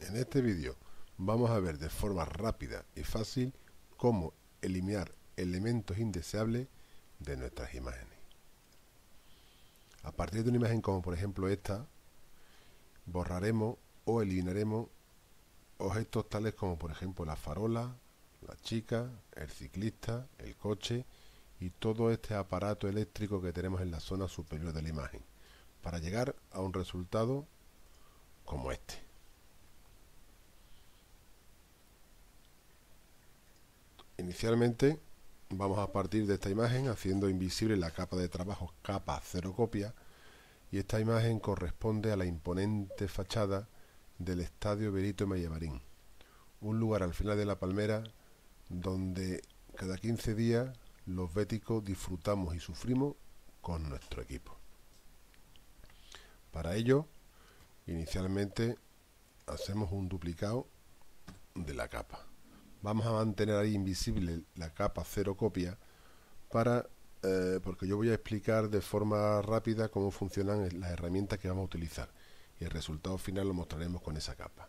En este vídeo vamos a ver de forma rápida y fácil cómo eliminar elementos indeseables de nuestras imágenes. A partir de una imagen como por ejemplo esta, borraremos o eliminaremos objetos tales como por ejemplo la farola, la chica, el ciclista, el coche y todo este aparato eléctrico que tenemos en la zona superior de la imagen para llegar a un resultado como este. Inicialmente vamos a partir de esta imagen haciendo invisible la capa de trabajo capa cero copia y esta imagen corresponde a la imponente fachada del Estadio Benito Mayamarín, un lugar al final de la palmera donde cada 15 días los béticos disfrutamos y sufrimos con nuestro equipo. Para ello, inicialmente hacemos un duplicado de la capa vamos a mantener ahí invisible la capa cero copia para eh, porque yo voy a explicar de forma rápida cómo funcionan las herramientas que vamos a utilizar. Y el resultado final lo mostraremos con esa capa.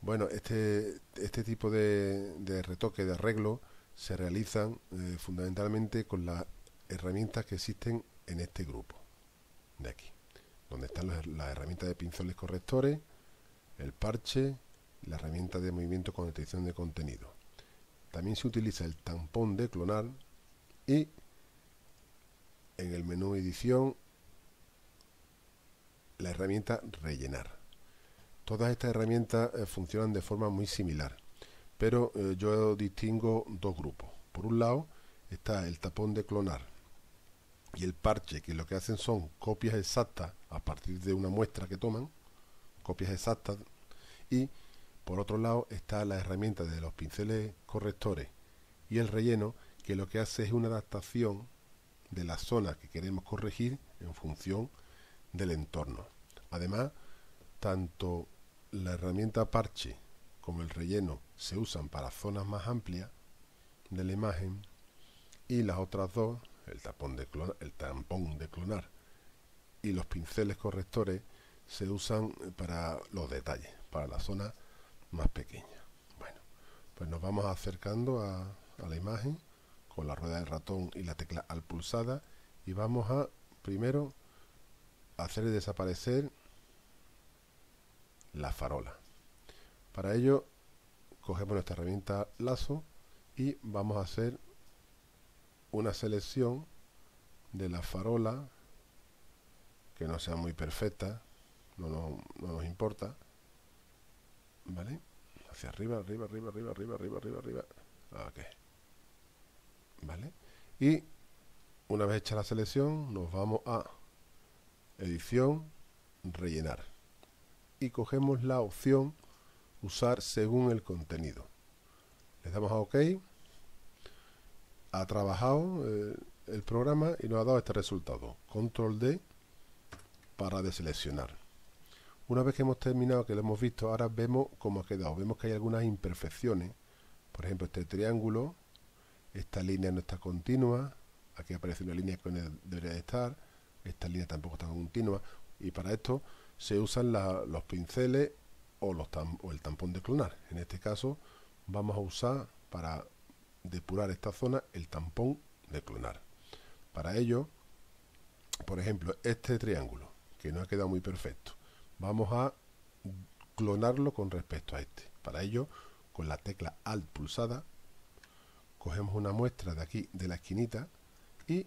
Bueno este este tipo de, retoque de arreglo se realizan eh, fundamentalmente con las herramientas que existen en este grupo de aquí donde están las herramientas de pinceles correctores el parche la herramienta de movimiento con detección de contenido. También se utiliza el tampón de clonar y en el menú edición la herramienta rellenar. Todas estas herramientas eh, funcionan de forma muy similar, pero eh, yo distingo dos grupos. Por un lado está el tapón de clonar y el parche, que lo que hacen son copias exactas a partir de una muestra que toman, copias exactas, y por otro lado está la herramienta de los pinceles correctores y el relleno que lo que hace es una adaptación de la zona que queremos corregir en función del entorno. Además, tanto la herramienta parche como el relleno se usan para zonas más amplias de la imagen y las otras dos, el, tapón de el tampón de clonar y los pinceles correctores, se usan para los detalles, para la zona más pequeña. Bueno, pues nos vamos acercando a, la imagen con la rueda del ratón y la tecla al pulsada y vamos a primero hacer desaparecer la farola. Para ello cogemos nuestra herramienta lazo y vamos a hacer una selección de la farola que no sea muy perfecta, no, no nos importa, ¿Vale? Hacia arriba, arriba, arriba, arriba, arriba, arriba, arriba, arriba. Ok. ¿Vale? Y una vez hecha la selección, nos vamos a edición, rellenar. Y cogemos la opción usar según el contenido. Le damos a OK. Ha trabajado eh, el programa y nos ha dado este resultado. Control D para deseleccionar. Una vez que hemos terminado, que lo hemos visto, ahora vemos cómo ha quedado. Vemos que hay algunas imperfecciones. Por ejemplo, este triángulo, esta línea no está continua, aquí aparece una línea que debería de estar, esta línea tampoco está continua, y para esto se usan los pinceles o, el tampón de clonar. En este caso vamos a usar para depurar esta zona el tampón de clonar. Para ello, por ejemplo, este triángulo, que no ha quedado muy perfecto, vamos a clonarlo con respecto a este. Para ello, con la tecla Alt pulsada, cogemos una muestra de aquí, de la esquinita, y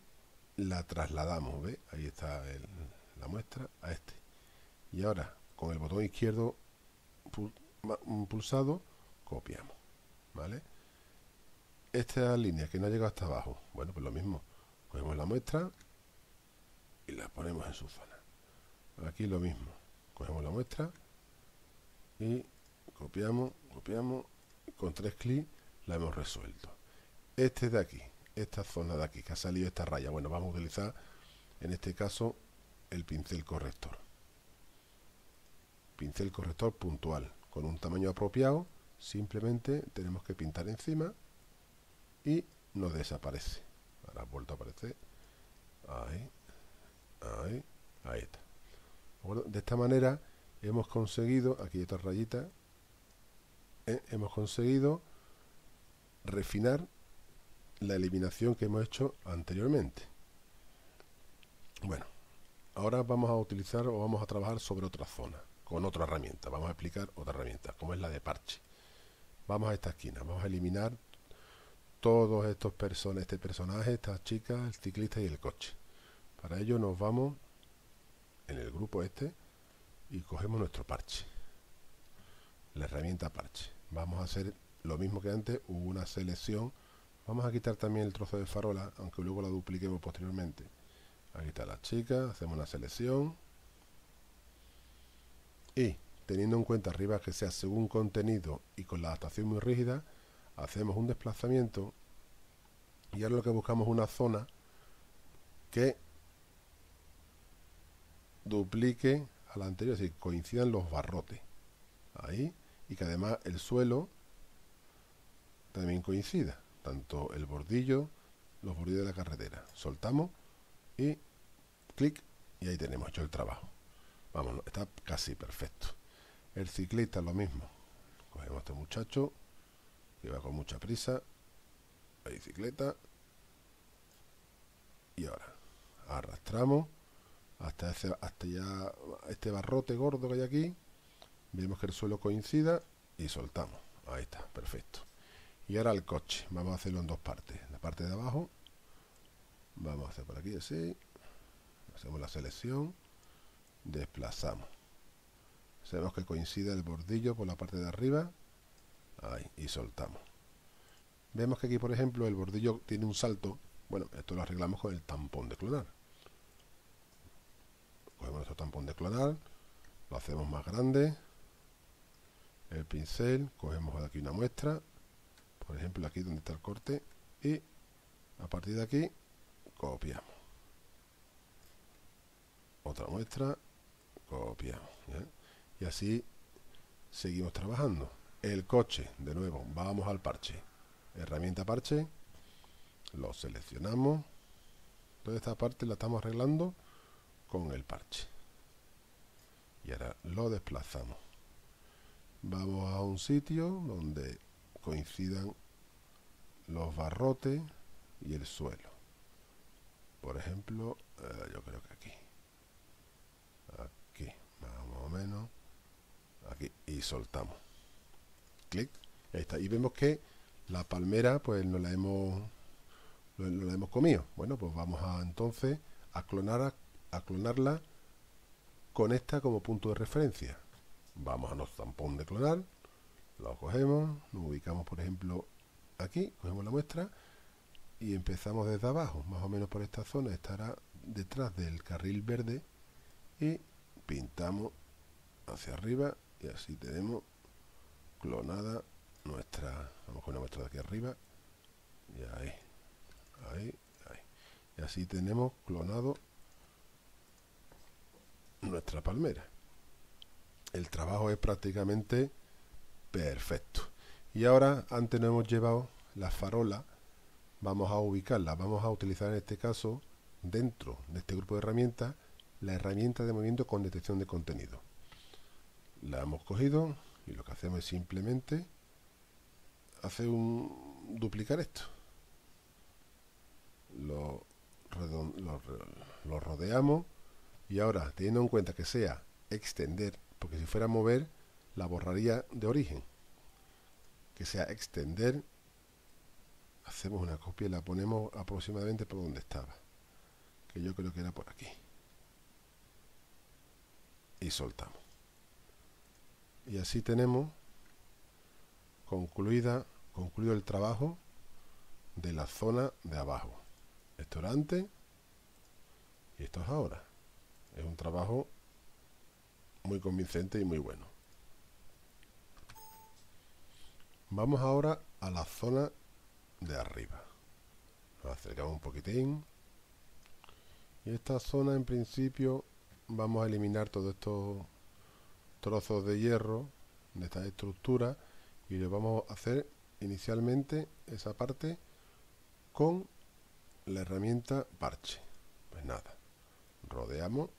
la trasladamos, ¿ve? Ahí está la muestra a este. Y ahora, con el botón izquierdo pulsado, copiamos, ¿vale? Esta línea que no ha llegado hasta abajo, bueno, pues lo mismo. Cogemos la muestra y la ponemos en su zona. Aquí lo mismo cogemos la muestra y copiamos, copiamos, con tres clics la hemos resuelto. Este de aquí, esta zona de aquí, que ha salido esta raya, bueno, vamos a utilizar en este caso el pincel corrector. Pincel corrector puntual, con un tamaño apropiado, simplemente tenemos que pintar encima y nos desaparece. Ahora ha vuelto a aparecer. Ahí, ahí, ahí está. De esta manera hemos conseguido, aquí esta rayita, ¿eh? hemos conseguido refinar la eliminación que hemos hecho anteriormente. Bueno, ahora vamos a utilizar o vamos a trabajar sobre otra zona, con otra herramienta. Vamos a explicar otra herramienta, como es la de parche. Vamos a esta esquina, vamos a eliminar todos estos personas, este personaje, esta chica, el ciclista y el coche. Para ello nos vamos en el grupo este y cogemos nuestro parche, la herramienta parche. Vamos a hacer lo mismo que antes, una selección. Vamos a quitar también el trozo de farola, aunque luego la dupliquemos posteriormente. Aquí está la chica, hacemos una selección. Y teniendo en cuenta arriba que sea según contenido y con la adaptación muy rígida, hacemos un desplazamiento y ahora lo que buscamos es una zona que duplique a la anterior, es decir, coincidan los barrotes. Ahí, y que además el suelo también coincida, tanto el bordillo, los bordillos de la carretera. Soltamos y clic y ahí tenemos hecho el trabajo. Vamos, está casi perfecto. El ciclista lo mismo. Cogemos este muchacho que va con mucha prisa. La bicicleta. Y ahora arrastramos hasta, ese, hasta ya este barrote gordo que hay aquí. Vemos que el suelo coincida y soltamos. Ahí está, perfecto. Y ahora el coche. Vamos a hacerlo en dos partes. La parte de abajo. Vamos a hacer por aquí así. Hacemos la selección. Desplazamos. Sabemos que coincide el bordillo por la parte de arriba. Ahí. Y soltamos. Vemos que aquí, por ejemplo, el bordillo tiene un salto. Bueno, esto lo arreglamos con el tampón de clonar. Cogemos nuestro tampón de clonar. Lo hacemos más grande. El pincel. Cogemos aquí una muestra por ejemplo aquí donde está el corte y a partir de aquí copiamos otra muestra copiamos y así seguimos trabajando el coche de nuevo vamos al parche herramienta parche lo seleccionamos toda esta parte la estamos arreglando con el parche y ahora lo desplazamos vamos a un sitio donde coincidan los barrotes y el suelo. Por ejemplo, eh, yo creo que aquí. Aquí, más o menos. Aquí. Y soltamos. Clic. Ahí está. Y vemos que la palmera, pues no la hemos, no, la hemos comido. Bueno, pues vamos a entonces a clonar a, clonarla con esta como punto de referencia. Vamos a nuestro tampón de clonar lo cogemos, nos ubicamos por ejemplo aquí, cogemos la muestra y empezamos desde abajo, más o menos por esta zona estará detrás del carril verde y pintamos hacia arriba y así tenemos clonada nuestra, vamos con una muestra de aquí arriba y ahí. Y así tenemos clonado nuestra palmera. El trabajo es prácticamente Perfecto. Y ahora, antes no hemos llevado la farola, vamos a ubicarla, vamos a utilizar en este caso, dentro de este grupo de herramientas, la herramienta de movimiento con detección de contenido. La hemos cogido y lo que hacemos es simplemente hacer un duplicar esto. Lo, lo rodeamos y ahora, teniendo en cuenta que sea extender, porque si fuera mover, la borraría de origen, que sea extender, hacemos una copia y la ponemos aproximadamente por donde estaba, que yo creo que era por aquí. Y soltamos. Y así tenemos concluida, concluido el trabajo de la zona de abajo. Esto era antes y esto es ahora. Es un trabajo muy convincente y muy bueno. Vamos ahora a la zona de arriba. Nos acercamos un poquitín. Y esta zona en principio vamos a eliminar todos estos trozos de hierro de esta estructura y le vamos a hacer inicialmente esa parte con la herramienta parche. Pues nada, rodeamos.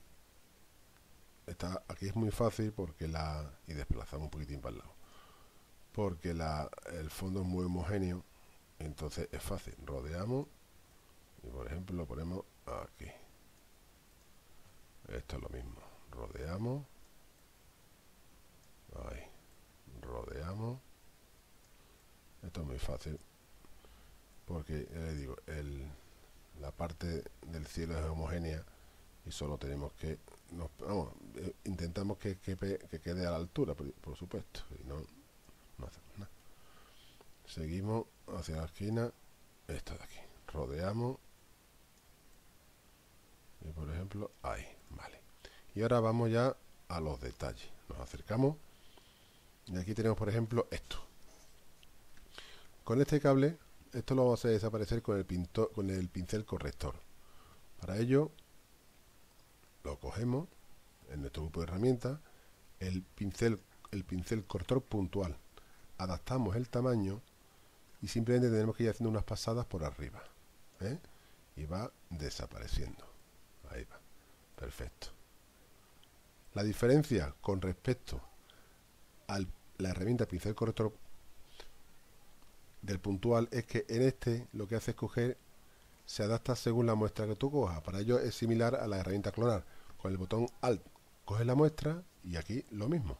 Está, aquí es muy fácil porque la y desplazamos un poquitín para el lado porque la, el fondo es muy homogéneo, entonces es fácil. Rodeamos y por ejemplo lo ponemos aquí. Esto es lo mismo. Rodeamos. Ahí. Rodeamos. Esto es muy fácil. Porque, ya le digo, el, la parte del cielo es homogénea y solo tenemos que vamos, eh, intentamos que, que, quede a la altura por, supuesto y no, hacemos nada. Seguimos hacia la esquina esta de aquí. Rodeamos y por ejemplo ahí vale. Y ahora vamos ya a los detalles. Nos acercamos y aquí tenemos por ejemplo esto. Con este cable esto lo vamos a desaparecer con el, pintor, con el pincel corrector. Para ello, lo cogemos en nuestro grupo de herramientas, el pincel, el pincel corrector puntual. Adaptamos el tamaño y simplemente tenemos que ir haciendo unas pasadas por arriba. ¿eh? Y va desapareciendo. Ahí va. Perfecto. La diferencia con respecto a la herramienta pincel corrector del puntual es que en este lo que hace es coger, se adapta según la muestra que tú cojas. Para ello es similar a la herramienta clonar. Con el botón Alt coges la muestra y aquí lo mismo.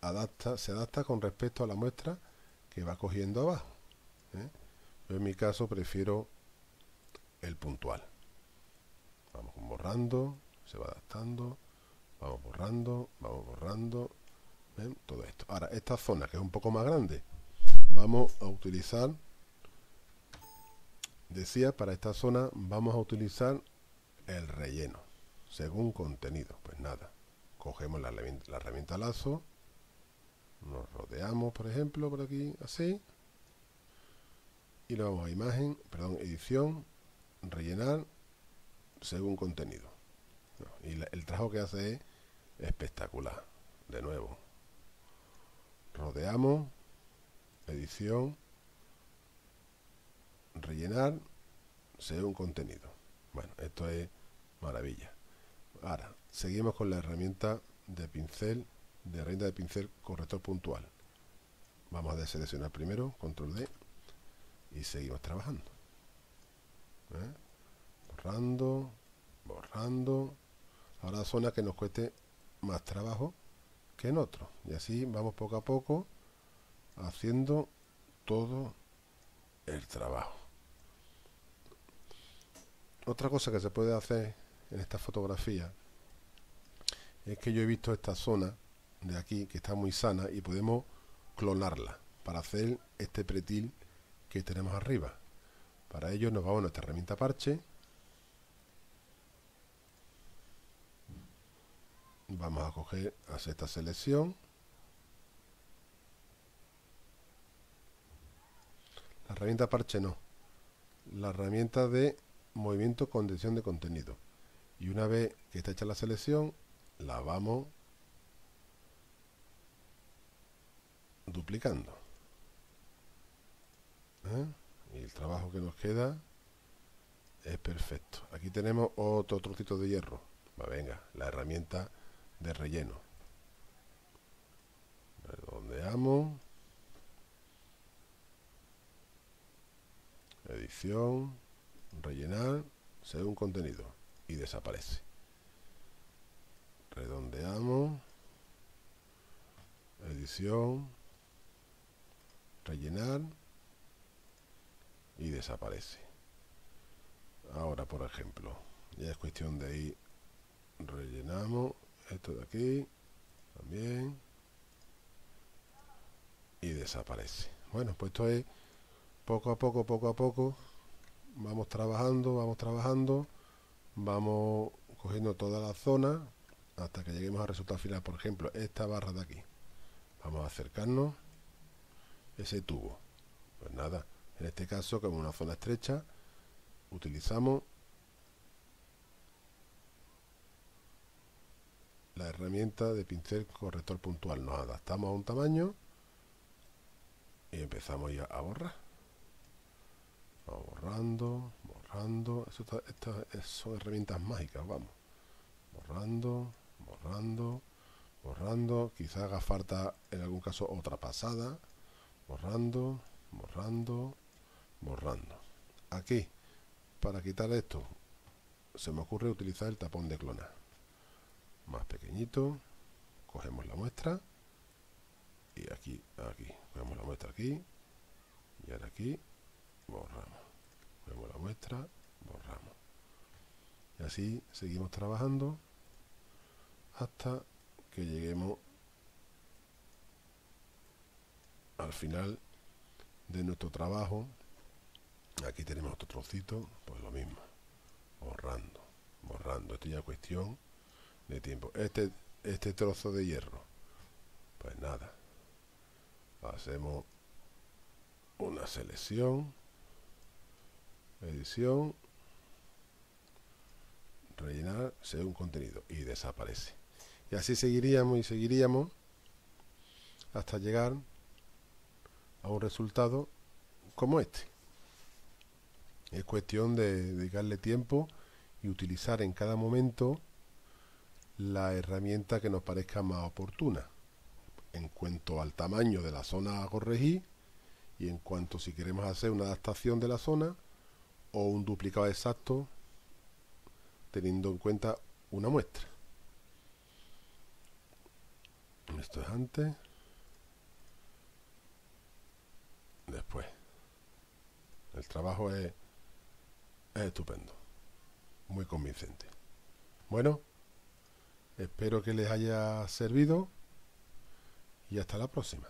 Adapta, se adapta con respecto a la muestra que va cogiendo abajo. ¿eh? En mi caso prefiero el puntual. Vamos borrando, se va adaptando, vamos borrando, vamos borrando, todo esto. Ahora, esta zona que es un poco más grande, vamos a utilizar decía para esta zona vamos a utilizar el relleno según contenido. Pues nada cogemos la, la herramienta lazo nos rodeamos por ejemplo por aquí así y lo vamos a imagen perdón edición rellenar según contenido. Y el trabajo que hace es espectacular de nuevo. Rodeamos edición, rellenar según contenido. Bueno, esto es maravilla. Ahora, seguimos con la herramienta de pincel, de herramienta de pincel corrector puntual. Vamos a deseleccionar primero, control D, y seguimos trabajando. ¿Eh? Borrando, borrando. Ahora zona que nos cueste más trabajo que en otro. Y así vamos poco a poco haciendo todo el trabajo. Otra cosa que se puede hacer en esta fotografía es que yo he visto esta zona de aquí que está muy sana y podemos clonarla para hacer este pretil que tenemos arriba. Para ello nos vamos a nuestra herramienta parche. Vamos a coger, hacer esta selección La herramienta parche no. La herramienta de movimiento condición de contenido. Y una vez que está hecha la selección, la vamos duplicando. ¿Eh? Y el trabajo que nos queda es perfecto. Aquí tenemos otro trocito de hierro. venga, la herramienta de relleno. Redondeamos. edición, rellenar, según contenido y desaparece. Redondeamos, edición, rellenar y desaparece. Ahora, por ejemplo, ya es cuestión de ir, rellenamos esto de aquí, también, y desaparece. Bueno, pues esto es poco a poco, poco a poco, vamos trabajando, vamos trabajando, vamos cogiendo toda la zona hasta que lleguemos al resultado final. Por ejemplo, esta barra de aquí. Vamos a acercarnos ese tubo. Pues nada, en este caso, como una zona estrecha, utilizamos la herramienta de pincel corrector puntual. Nos adaptamos a un tamaño y empezamos ya a borrar borrando, borrando. estas son herramientas mágicas, vamos. Borrando, borrando, borrando, quizá haga falta en algún caso otra pasada, borrando, borrando, borrando. Aquí, para quitar esto, se me ocurre utilizar el tapón de clonar. Más pequeñito, cogemos la muestra y aquí, aquí, cogemos la muestra aquí y ahora aquí, borramos. Cogemos la muestra, borramos. Y así seguimos trabajando hasta que lleguemos al final de nuestro trabajo. Aquí tenemos otro trocito pues lo mismo. Borrando borrando. Esto ya es cuestión de tiempo. Este este trozo de hierro pues nada. Hacemos una selección edición. Rellenar según contenido. Y desaparece. Y así seguiríamos y seguiríamos hasta llegar a un resultado como este. Es cuestión de dedicarle tiempo y utilizar en cada momento la herramienta que nos parezca más oportuna. En cuanto al tamaño de la zona a corregir y en cuanto si queremos hacer una adaptación de la zona o un duplicado exacto teniendo en cuenta una muestra. Esto es antes. Después. El trabajo es, es estupendo. Muy convincente. Bueno, espero que les haya servido y hasta la próxima.